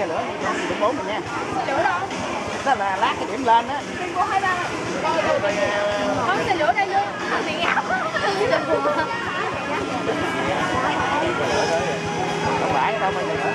cho lửa điểm bốn mình nha. Lửa đâu đó là lát cái điểm lên á. Đi cô hai ba xe lửa đây? Luôn bị ngáo không phải đâu mà nữa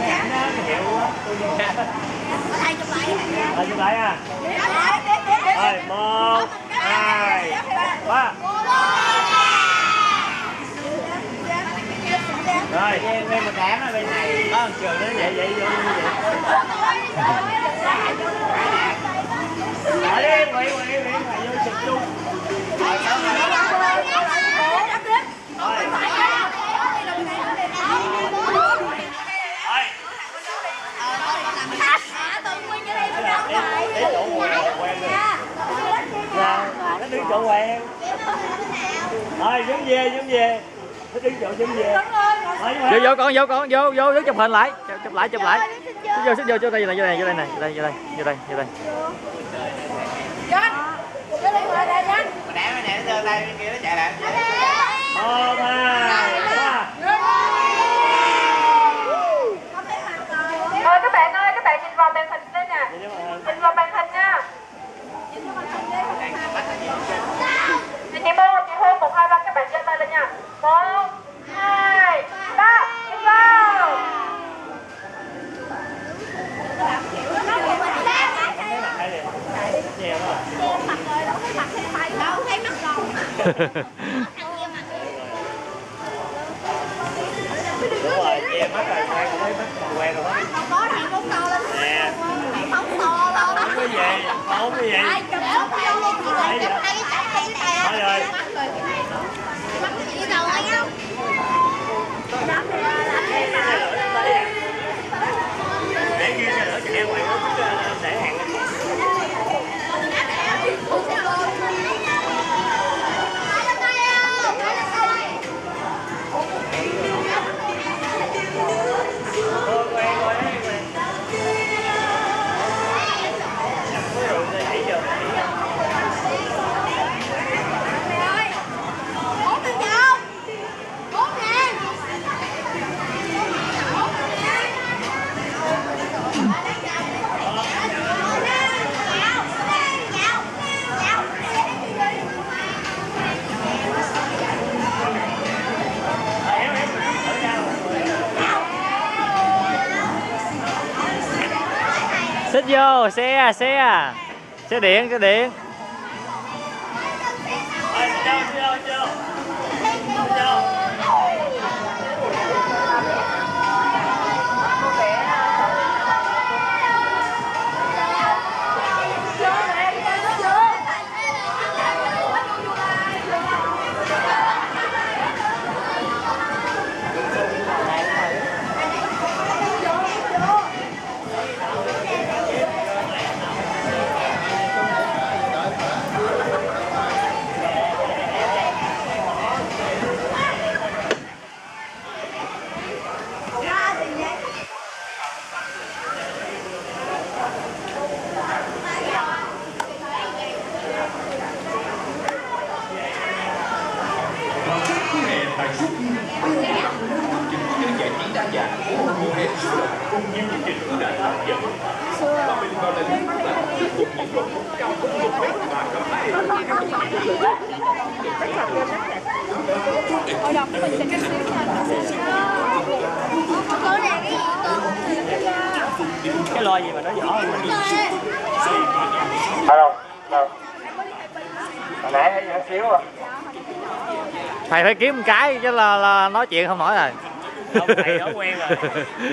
Mấy ảnh đó, cái hiệu quá. Cô đi ra. Rồi chụp lại nha. Rồi, một, hai, ba. Rồi, bên một đám ở bên này một trường nữa vậy vậy vô vậy. Đi, quậy quậy quậy quậy vô chụp chung. Rồi. Quen rồi. Nó đứng chỗ quen. Rồi, đứng về, đứng về vô vô con vô con vô vô đứng chụp hình lại. Chụp lại chụp lại. Vô xích vô chỗ đây này vô đây này vô đây này vô đây vô đây vô đây vô đây. Ôi các bạn ơi, các bạn nhìn vào màn hình đây nha, Nhìn vào màn hình nha. Chị Mô, chị Hương, 1, 2, 3 các bạn giơ tay lên nha. 1, Đúng rồi, che mắt rồi, hai cũng thấy mắt quen rồi đó. Nè, không có gì, không có gì. Thôi rồi. Để xích vô xe à, xe à. xe điện xe điện. Dạng của một mùa hè động cùng nhiều chương trình ưu đãi hấp dẫn và mình vào là những bạn cùng những đội bóng cao hơn một mét và cầm tay Cái loa gì mà nó nhỏ hơn mình? Hello, hello. Hồi nãy thấy nhỏ xíu à. thầy phải kiếm một cái chứ là, là nói chuyện không nổi rồi Không, thầy nó quen rồi.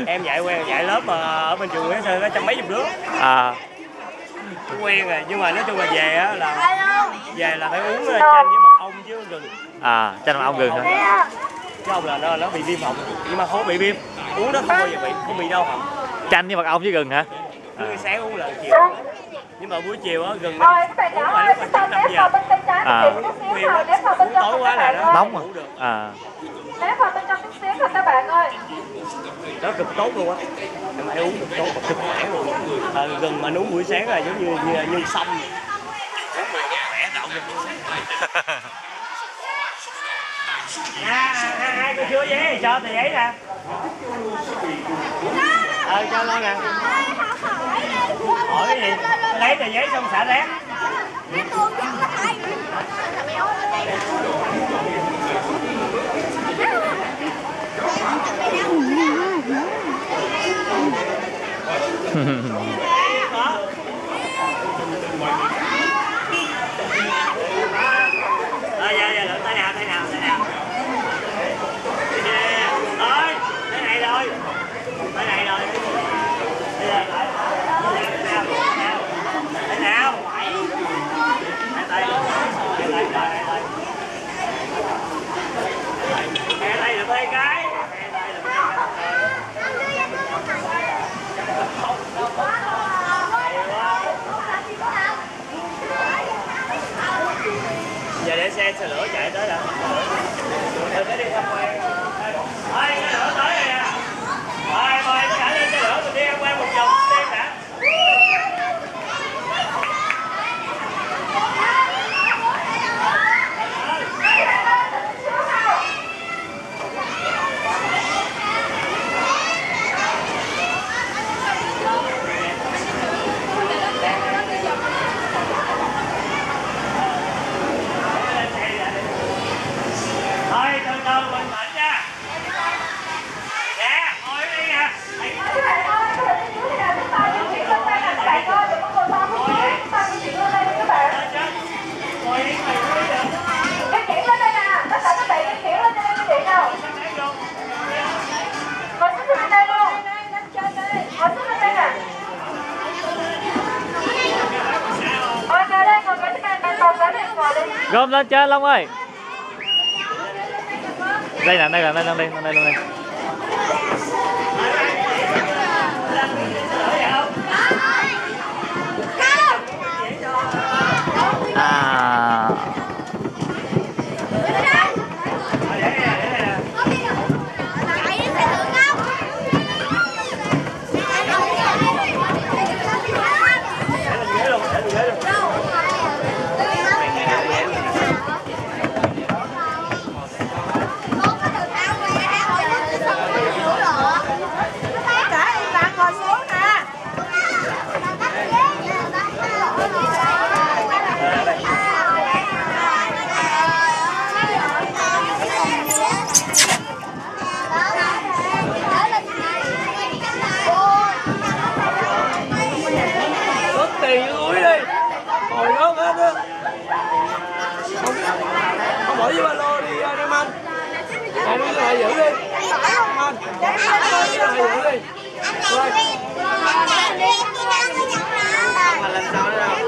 Em dạy quen, dạy lớp mà ở bên trường Nguyễn Sơn trăm mấy chục đứa. à quen rồi, nhưng mà nói chung là về á là về là phải uống ờ, chanh với mật ong chứ gừng. à cho nên ông gừng hả Chứ không là nó nó bị viêm họng. Nhưng mà không bị viêm. Uống nó không bao giờ bị, không bị đau họng. chanh với mật ong với gừng hả Cứ à. sáng uống là chiều. Nhưng mà buổi chiều á gừng nó uống mà lúc mà phần 9 nếp 5 vào giờ. À. trong Tối quá là nó nóng mà à Nếp vào bên trong chút xíu rồi các bạn ơi. Nó cực tốt luôn á. Em phải uống cực tốt và cực khỏe luôn. À, gừng mà uống buổi sáng là giống như như, như sông. Uống mà khỏe tạo cho hai hai cô chưa giấy cho tờ giấy nè. Ờ, cho lo nè. Hỏi cái gì? Lấy tờ giấy xong xả rác. Hey guys dạ, dạ, dạ, tay nào, tay nào, tay nào. Yeah. Ơi, cái này rồi. Cái này rồi. Bây giờ lại. Tay nào, tay nào. Tay nào. Tay, tay. Tay, tay, tay, tay. Kè tay được hai cái. Kè tay được hai cái. giờ để xe xe lửa chạy tới đã. Rồi tới đi tham quan thôi xe lửa tới rồi nè rồi mời cả lên xe lửa mình đi tham quan một vòng xem đã thôi từ từ bình tĩnh nha nè ngồi ở đây nè Thầy- Các bạn ơi, cái hình dưới này là chúng ta di chuyển lên đây nè các bạn ơi, đừng có ngồi to một xíu, chúng ta di chuyển lên đây đi các bạn. lên trên ngồi đi mày ngồi đi được Di chuyển lên đây nè, tất cả các bạn di chuyển lên đây quý vị nào. sắp xếp vô Ngồi xuống bên đây luôn. Ngồi xuống bên đây nè. Ngồi ngồi đây, ngồi cái này, bàn tàu cái này, ngồi đi gom lên trên, long ơi. Đây nè đây nè đây nè đây nè đây nè đây à để đây nè để đây nè để lên ghế luôn để lên ghế luôn bỏ với ba lô đi đem anh. Anh đi lại giữ đi. Anh. Đi lại giữ đi. Rồi. Mà lần sau nữa đâu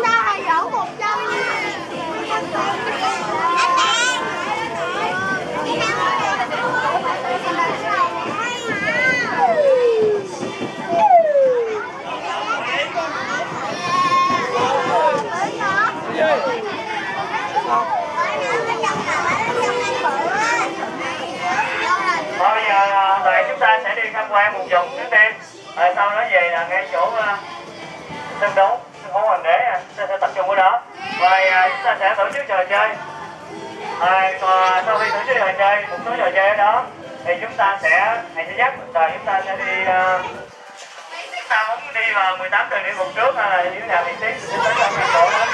Thôi bây giờ à, đoàn chúng ta sẽ đi tham quan một vòng trước đêm rồi sau đó về là ngay chỗ ờ, sân đấu sân khấu hoàng đế à, chúng ta sẽ tập trung ở đó. Rồi à, chúng ta sẽ tổ chức trò chơi. Rồi còn sau khi tổ chức trò chơi một số trò chơi ở đó thì chúng ta sẽ thầy sẽ dắt rồi chúng ta sẽ đi à, chúng ta muốn đi vào 18 đường địa ngục trước hay là như thế nào thì tiếp sẽ tới trong thành phố đó